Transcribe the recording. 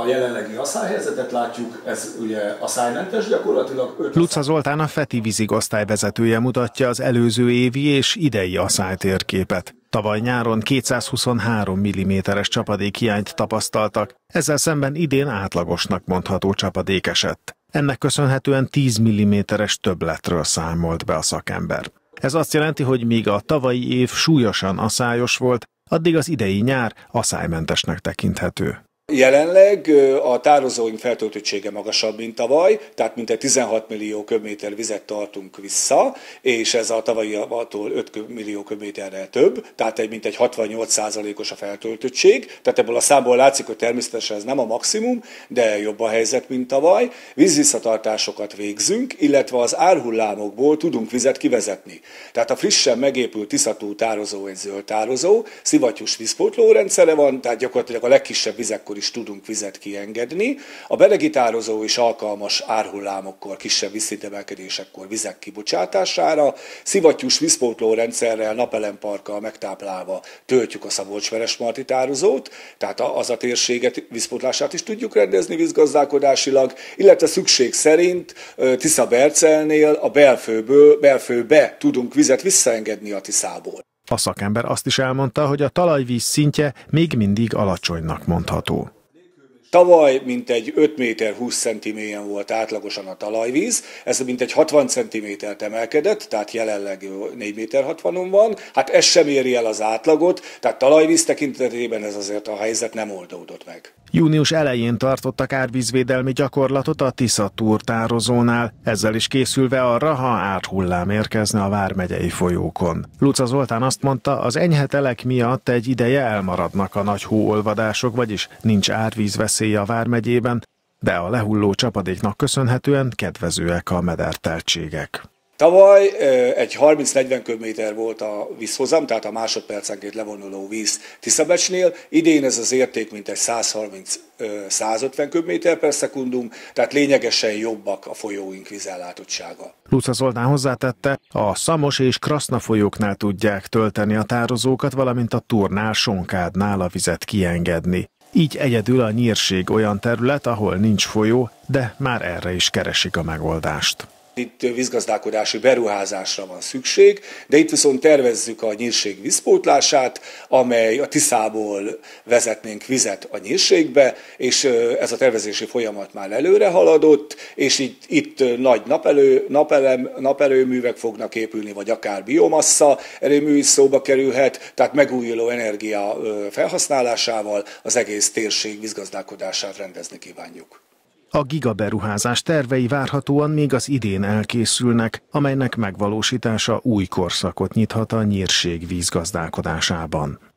A jelenlegi asszályhelyzetet látjuk, ez ugye asszálymentes gyakorlatilag. Luca Zoltán a Feti vízigosztály vezetője mutatja az előző évi és idei asszálytérképet. Tavaly nyáron 223 mm-es csapadékhiányt tapasztaltak, ezzel szemben idén átlagosnak mondható csapadék esett. Ennek köszönhetően 10 mm-es többletről számolt be a szakember. Ez azt jelenti, hogy míg a tavalyi év súlyosan aszályos volt, addig az idei nyár aszálymentesnek tekinthető. Jelenleg a tározóink feltöltöttsége magasabb, mint tavaly, tehát mintegy 16 millió köbméter vizet tartunk vissza, és ez a tavalyi attól 5 millió köbméterrel több, tehát egy mintegy 68%-os a feltöltöttség, tehát ebből a számból látszik, hogy természetesen ez nem a maximum, de jobb a helyzet, mint tavaly. Vízvisszatartásokat végzünk, illetve az árhullámokból tudunk vizet kivezetni. Tehát a frissen megépült Tiszatú tározó egy zöld tározó, szivattyús vízpótlórendszere van, tehát gyakorlatilag a legkisebb vizekkor is tudunk vizet kiengedni. A belegitározó is alkalmas árhullámokkor, kisebb vízszintemelkedésekkor vizek kibocsátására. Szivattyús vízpótló rendszerrel, napelemparkkal megtáplálva töltjük a Szabolcs-Veresmarty tározót, tehát az a térséget, vízpótlását is tudjuk rendezni vízgazdálkodásilag, illetve szükség szerint Tisza Bercelnél a belfőből, belfőbe tudunk vizet visszaengedni a Tiszából. A szakember azt is elmondta, hogy a talajvíz szintje még mindig alacsonynak mondható. Tavaly mintegy 5 méter 20 cm volt átlagosan a talajvíz, ez mintegy 60 cm emelkedett, tehát jelenleg 4 méter 60 van. Hát ez sem éri el az átlagot, tehát talajvíz tekintetében ez azért a helyzet nem oldódott meg. Június elején tartottak árvízvédelmi gyakorlatot a Tisza túrtározónál, ezzel is készülve arra, ha áthullám érkezne a Vármegyei folyókon. Luca Zoltán azt mondta, az enyhe telek miatt egy ideje elmaradnak a nagy hóolvadások, vagyis nincs árvízveszély a Vármegyében, de a lehulló csapadéknak köszönhetően kedvezőek a mederteltségek. Tavaly egy 30-40 köbméter volt a vízhozam, tehát a másodpercenként levonuló víz Tiszabecsnél. Idén ez az érték mint egy 130-150 köbméter per szekundum, tehát lényegesen jobbak a folyóink vízellátottsága. Luca Zoltán hozzátette, a Szamos és Kraszna folyóknál tudják tölteni a tározókat, valamint a Turnál, Sonkádnál a vizet kiengedni. Így egyedül a nyírség olyan terület, ahol nincs folyó, de már erre is keresik a megoldást. Itt vízgazdálkodási beruházásra van szükség, de itt viszont tervezzük a nyírség vízpótlását, amely a Tiszából vezetnénk vizet a nyírségbe, és ez a tervezési folyamat már előre haladott, és itt, itt nagy napelő, napelem, napelőművek fognak épülni, vagy akár biomassa erőmű is szóba kerülhet, tehát megújuló energia felhasználásával az egész térség vízgazdálkodását rendezni kívánjuk. A gigaberuházás tervei várhatóan még az idén elkészülnek, amelynek megvalósítása új korszakot nyithat a nyírség vízgazdálkodásában.